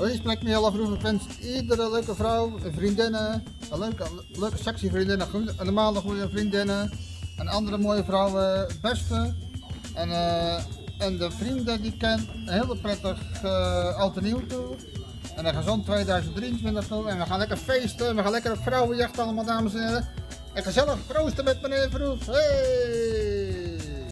Oh, Alleen spreek me heel vroeg. Ik wens iedere leuke vrouw, vriendinnen, een leuke, leuke sexy vriendinnen, allemaal goede vriendinnen en andere mooie vrouwen beste. En, eh, en de vrienden die ik ken, een hele prettig uh, oud nieuw toe. En een gezond 2023 toe. En we gaan lekker feesten, we gaan lekker op vrouwenjacht allemaal dames en heren. En gezellig proosten met meneer Vroef. Hey!